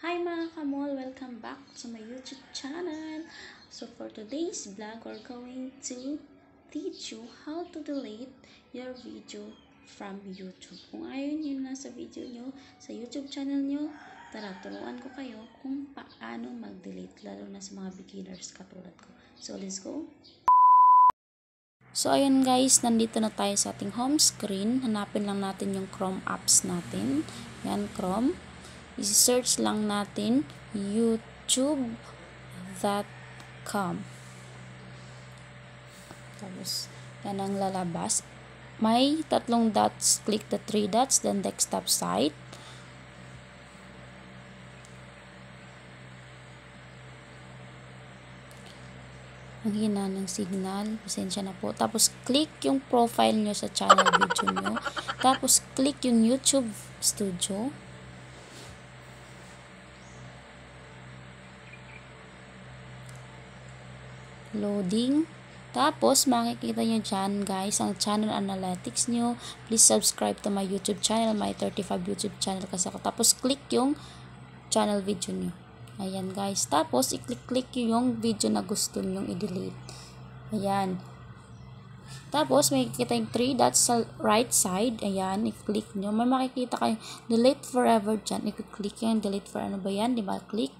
Hi mga kamol! Welcome back to my YouTube channel. So for today's vlog, we're going to teach you how to delete your video from YouTube. Kung ayaw nyo na sa video nyo, sa YouTube channel nyo, tara, turuan ko kayo kung paano mag-delete, lalo na sa mga beginners katulad ko. So let's go! So ayun guys, nandito na tayo sa ating home screen. Hanapin lang natin yung Chrome apps natin. Yan, Chrome i-search lang natin youtube.com tapos yan ang lalabas may tatlong dots click the three dots then desktop site ang hina ng signal. Pasensya na po. Tapos, click yung profile nyo sa channel video nyo. Tapos, click yung YouTube Studio. Loading. Tapos, makikita nyo dyan, guys, ang channel analytics nyo. Please subscribe to my YouTube channel, my 35 YouTube channel kasi ako. Tapos, click yung channel video nyo. Ayan, guys. Tapos, i-click-click yung video na gusto nyo i-delete. Ayan. Tapos, makikita yung 3 dots sa right side. Ayan, i-click nyo. May makikita kayo, delete forever dyan. I-click yan, delete for ano ba yan? Diba? Click.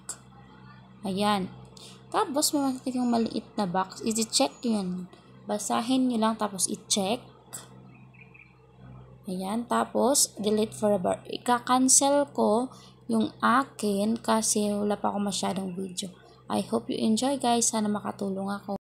Ayan. Tapos, may makikita yung maliit na box. I-check yun. Basahin nyo lang, tapos i-check. Ayan. Tapos, delete forever. Ika-cancel ko yung akin kasi wala pa ako masyadong video. I hope you enjoy guys. Sana makatulong ako.